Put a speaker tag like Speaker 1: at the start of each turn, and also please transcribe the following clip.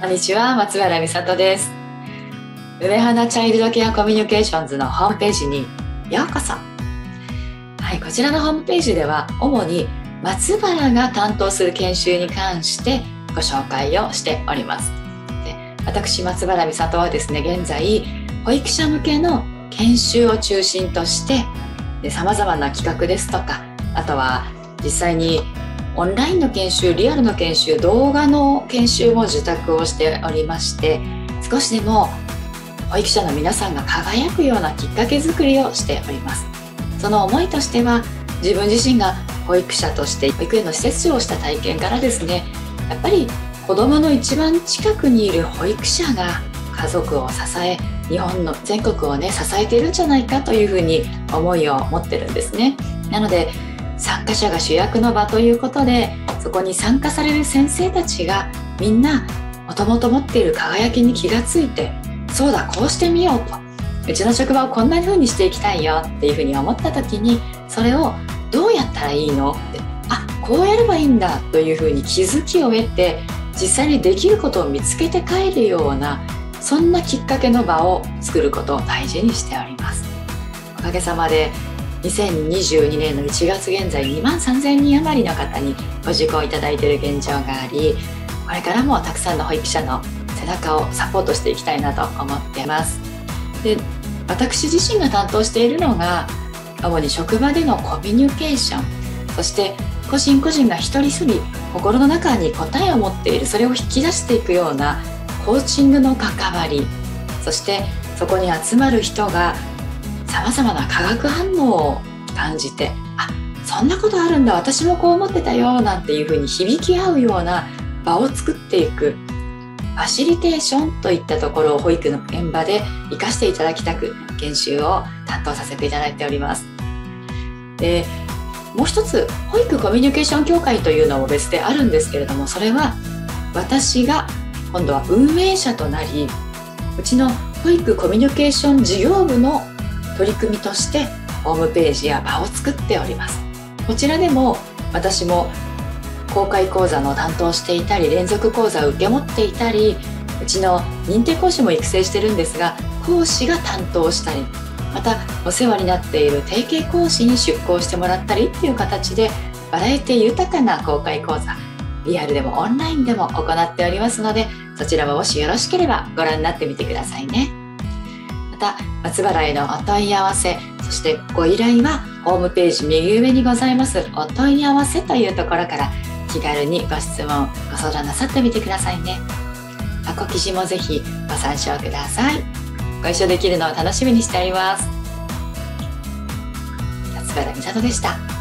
Speaker 1: こんにちは、松原美里です。梅花チャイルドケアコミュニケーションズのホームページにようこそ。はい、こちらのホームページでは主に松原が担当する研修に関してご紹介をしております。で私、松原美里はですね、現在保育者向けの研修を中心としてさまざまな企画ですとかあとは実際にオンラインの研修リアルの研修動画の研修も受託をしておりまして少しでも保育者の皆さんが輝くようなきっかけづくりをしております。その思いとしては自分自身が保育者として保育園の施設長をした体験からですねやっぱり子どもの一番近くにいる保育者が家族を支え日本の全国をね支えているんじゃないかというふうに思いを持ってるんですね。なので参加者が主役の場ということでそこに参加される先生たちがみんなもともと持っている輝きに気がついてそうだこうしてみようと。うちの職場をこんな風にしていきたいよっていうふうに思った時にそれをどうやったらいいの？ってあこうやればいいんだというふうに気づきを得て実際にできることを見つけて帰るようなそんなきっかけの場を作ることを大事にしております。おかげさまで2022年の1月現在2万3000人余りの方にご受講いただいている現状がありこれからもたくさんの保育者の背中をサポートしていきたいなと思ってますで私自身が担当しているのが主に職場でのコミュニケーションそして個人個人が一人一人心の中に答えを持っているそれを引き出していくようなコーチングの関わりそしてそこに集まる人がさまざまな化学反応を感じてあそんなことあるんだ私もこう思ってたよなんていうふうに響き合うような場を作っていくファシリテーションといったところを保育の現場で活かしていただきたく研修を担当させていただいております。でもう一つ保育コミュニケーション協会というのも別であるんですけれどもそれは私が今度は運営者となりうちの保育コミュニケーション事業部の取り組みとしてホームページや場を作っております。こちらでも私も公開講座の担当していたり連続講座を受け持っていたりうちの認定講師も育成してるんですが講師が担当したりまたお世話になっている提携講師に出向してもらったりっていう形でバラエティ豊かな公開講座リアルでもオンラインでも行っておりますのでそちらももしよろしければご覧になってみてくださいね。た松原へのお問い合わせそしてご依頼はホームページ右上にございますお問い合わせというところから気軽にご質問ご相談なさってみてくださいね。箱記事もぜひご参照ください。ご一緒できるのを楽しみにしております。松原美里でした。